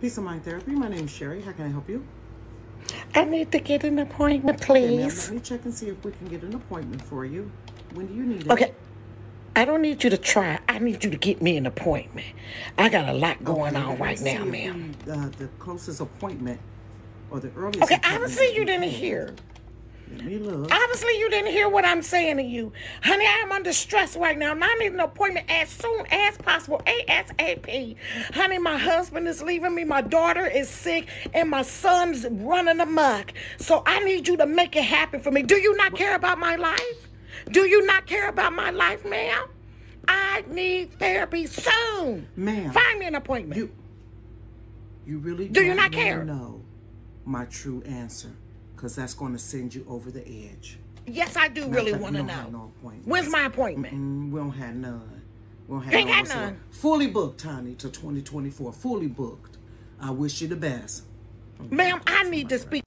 Peace of Mind Therapy. My name is Sherry. How can I help you? I need to get an appointment, Okay, please. let me check and see if we can get an appointment for you. When do you need it? Okay. I don't need you to try. I need you to get me an appointment. I got a lot going Okay, on right now, ma'am. Uh, the closest appointment or the earliest. Okay, appointment obviously that you we didn't Obviously you didn't hear what I'm saying to you. Honey, I'm under stress right now and I need an appointment as soon as possible. ASAP. Honey, my husband is leaving me, my daughter is sick, and my son's running amok. So I need you to make it happen for me. Do you not care about my life? Do you not care about my life, ma'am? I need therapy soon. Ma'am. Find me an appointment. You, you really Do you don't care? know my true answer because that's going to send you over the edge. yes, I do Matter really want to we don't have know. no. When's my appointment? Mm, we don't have none. We don't have ain't none got none. Fully booked, Tiny, to 2024. Fully booked. I wish you the best. Ma'am, I need to speak.